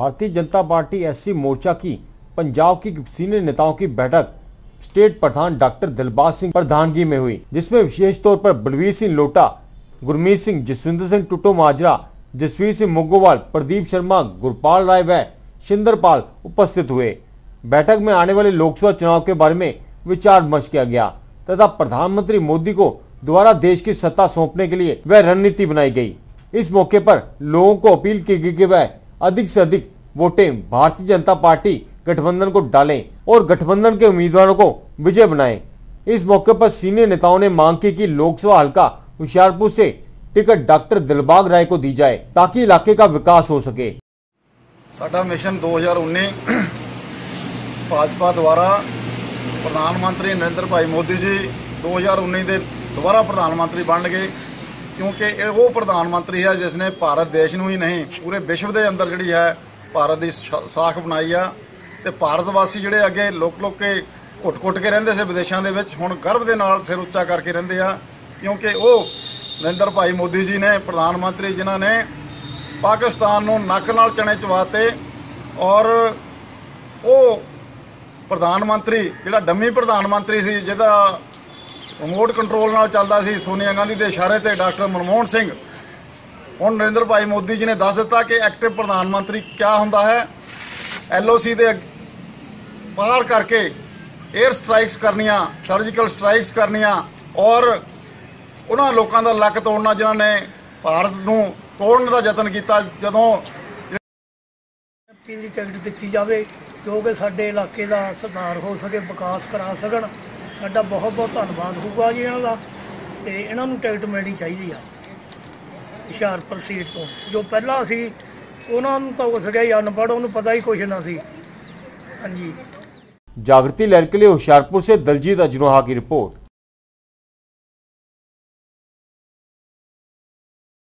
Bharatiya Janata party SC मोर्चा की पंजाब की senior नेताओं की बैठक स्टेट प्रधान डॉक्टर दिलबाग सिंह प्रधानगी में हुई, जिसमें विशेष तौर पर बलवीर सिंह लोटा, गुरमीत सिंह जसविंदर सिंह टुटो माजरा, जसवीर सिंह मुग्गोवाल, प्रदीप शर्मा, गुरपाल राय व शिंदरपाल उपस्थित हुए। बैठक में आने वाले लोकसभा चुनाव के बारे में विचार विमर्श किया गया, तथा प्रधानमंत्री मोदी को दोबारा देश की सत्ता सौंपने के लिए वह रणनीति बनाई गई। इस मौके पर लोगों को अपील की गई कि वह अधिक से अधिक वोटें भारतीय जनता पार्टी गठबंधन को डालें और गठबंधन के उम्मीदवारों को विजय बनाएं इस मौके पर सीनियर नेताओं ने मांग की कि लोकसभा हल्का होशियारपुर से टिकट डॉक्टर दिलबाग राय को दी जाए ताकि इलाके का विकास हो सके ਸਾਡਾ ਮਿਸ਼ਨ 2019 ਭਾਜਪਾ ਦੁਆਰਾ ਪ੍ਰਧਾਨ ਮੰਤਰੀ ਨਰਿੰਦਰ ਭਾਈ ਮੋਦੀ ਜੀ 2019 ਦੇ ਦੁਬਾਰਾ ਪ੍ਰਧਾਨ ਮੰਤਰੀ ਬਣਨਗੇ ਕਿਉਂਕਿ ਇਹ ਉਹ ਪ੍ਰਧਾਨ ਮੰਤਰੀ ਹੈ ਜਿਸ ਨੇ ਭਾਰਤ ਦੇਸ਼ ਨੂੰ ਹੀ ਨਹੀਂ, ਪੂਰੇ ਵਿਸ਼ਵ ਦੇ ਅੰਦਰ ਜਿਹੜੀ ਹੈ ਭਾਰਤ ਦੀ ਸ਼ਾ- ਸਾਖ ਬਣਾਈ ਆ। ਤੇ ਭਾਰਤ ਵਾਸੀ ਜਿਹੜੇ ਅੱਗੇ ਲੋਕ ਲੋਕ ਘੁੱਟ-ਘੁੱਟ ਕੇ ਰਹਿੰਦੇ ਸੀ ਵਿਦੇਸ਼ਾਂ ਦੇ ਵਿੱਚ, ਹੁਣ ਗਰਭ ਦੇ ਨਾਲ ਸਿਰ ਉੱਚਾ ਕਰਕੇ ਰਹਿੰਦੇ ਆ। ਕਿਉਂਕਿ ਉਹ ਨਰਿੰਦਰ ਭਾਈ ਮੋਦੀ ਜੀ ਨੇ, ਪ੍ਰਧਾਨ ਮੰਤਰੀ ਜਿਨ੍ਹਾਂ ਨੇ ਪਾਕਿਸਤਾਨ ਨੂੰ ਨੱਕ ਨਾਲ ਚਣੇ ਚਵਾਤੇ ਔਰ ਉਹ ਪ੍ਰਧਾਨ ਮੰਤਰੀ, ਜਿਹੜਾ ਡੰਮੀ ਪ੍ਰਧਾਨ ਮੰਤਰੀ ਸੀ, ਜਿਹਦਾ ਰਿਮੋਟ ਕੰਟਰੋਲ ਨਾਲ ਚੱਲਦਾ ਸੀ ਸੋਨੀਆ ਗਾਂਧੀ ਦੇ ਇਸ਼ਾਰੇ ਤੇ ਡਾਕਟਰ ਮਨਮੋਹਨ ਸਿੰਘ। ਹੁਣ ਨਰਿੰਦਰ ਭਾਈ ਮੋਦੀ ਜੀ ਨੇ ਦੱਸ ਦਿੱਤਾ ਕਿ ਐਕਟਿਵ ਪ੍ਰਧਾਨ ਮੰਤਰੀ ਕਿਆ ਹੁੰਦਾ ਹੈ? ਐਲਓਸੀ ਦੇ ਅੱਗ- ਪਾਰ ਕਰਕੇ 에ਅਰ ਸਟ੍ਰਾਈਕਸ ਕਰਨੀਆਂ ਸਰਜੀਕਲ ਸਟ੍ਰਾਈਕਸ ਕਰਨੀਆਂ ਔਰ ਉਹਨਾਂ ਲੋਕਾਂ ਦਾ ਲੱਕ ਤੋੜਨਾ ਜਿਨ੍ਹਾਂ ਨੇ ਭਾਰਤ ਨੂੰ ਤੋੜਨ ਦਾ ਯਤਨ ਕੀਤਾ ਜਦੋਂ ਐਮਪੀ ਦੀ ਟਿਕਟ ਦਿੱਤੀ ਜਾਵੇ, ਜੋ ਕਿ ਸਾਡੇ ਇਲਾਕੇ ਦਾ ਸੁਧਾਰ ਹੋ ਸਕੇ, ਵਿਕਾਸ ਕਰਾ ਸਕਣ। ਸਾਡਾ ਬਹੁਤ ਬਹੁਤ ਧੰਨਵਾਦ ਹੋਊਗਾ ਜੀ ਇਹਨਾਂ ਦਾ ਤੇ ਇਹਨਾਂ ਨੂੰ ਟਿਕਟ ਮਿਲਣੀ ਚਾਹੀਦੀ ਆ ਹੁਸ਼ਿਆਰਪੁਰ ਸੀਟ ਤੋਂ। ਜੋ ਪਹਿਲਾਂ ਸੀ, ਉਹਨਾਂ ਨੂੰ ਤਾਂ ਉਸ ਗਿਆ ਹੀ ਅਨਪੜ੍ਹ, ਉਹਨੂੰ ਪਤਾ ਹੀ ਕੁਝ ਨਾ ਸੀ। ਹਾਂਜੀ। ਜਾਗਰਤੀ ਲੈਣ ਕੇ ਲਈ ਹੁਸ਼ਿਆਰਪੁਰ ਸੇ ਦਲਜੀਤ ਅਜਨੋਹਾ ਦੀ ਰਿਪੋਰਟ।